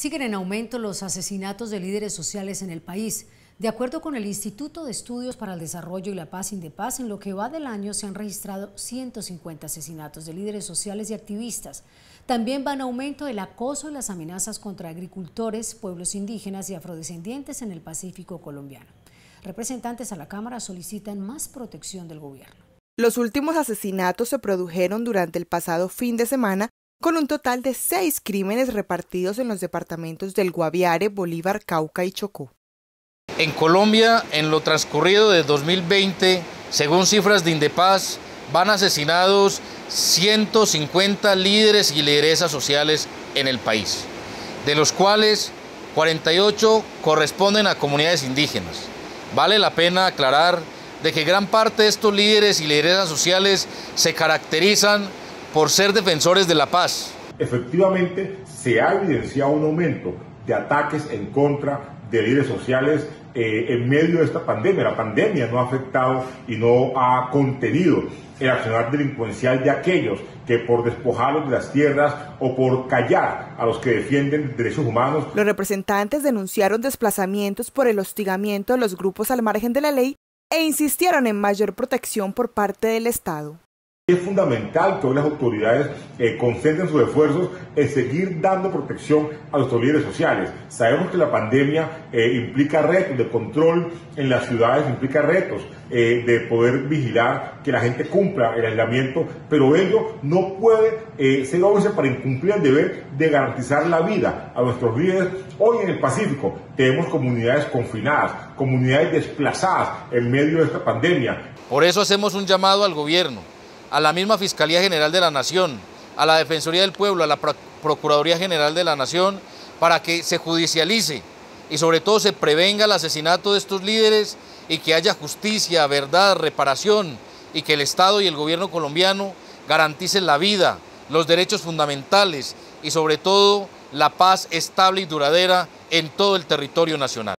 Siguen en aumento los asesinatos de líderes sociales en el país. De acuerdo con el Instituto de Estudios para el Desarrollo y la Paz Indepaz, en lo que va del año se han registrado 150 asesinatos de líderes sociales y activistas. También va en aumento el acoso y las amenazas contra agricultores, pueblos indígenas y afrodescendientes en el Pacífico colombiano. Representantes a la Cámara solicitan más protección del gobierno. Los últimos asesinatos se produjeron durante el pasado fin de semana con un total de seis crímenes repartidos en los departamentos del Guaviare, Bolívar, Cauca y Chocó. En Colombia, en lo transcurrido de 2020, según cifras de Indepaz, van asesinados 150 líderes y lideresas sociales en el país, de los cuales 48 corresponden a comunidades indígenas. Vale la pena aclarar de que gran parte de estos líderes y lideresas sociales se caracterizan por ser defensores de la paz. Efectivamente, se ha evidenciado un aumento de ataques en contra de líderes sociales eh, en medio de esta pandemia. La pandemia no ha afectado y no ha contenido el accionar delincuencial de aquellos que por despojarlos de las tierras o por callar a los que defienden derechos humanos. Los representantes denunciaron desplazamientos por el hostigamiento de los grupos al margen de la ley e insistieron en mayor protección por parte del Estado. Es fundamental que hoy las autoridades eh, concentren sus esfuerzos en seguir dando protección a nuestros líderes sociales. Sabemos que la pandemia eh, implica retos de control en las ciudades, implica retos eh, de poder vigilar que la gente cumpla el aislamiento, pero ello no puede ser óbice para incumplir el deber de garantizar la vida a nuestros líderes. Hoy en el Pacífico tenemos comunidades confinadas, comunidades desplazadas en medio de esta pandemia. Por eso hacemos un llamado al gobierno a la misma Fiscalía General de la Nación, a la Defensoría del Pueblo, a la Procuraduría General de la Nación, para que se judicialice y sobre todo se prevenga el asesinato de estos líderes y que haya justicia, verdad, reparación y que el Estado y el gobierno colombiano garanticen la vida, los derechos fundamentales y sobre todo la paz estable y duradera en todo el territorio nacional.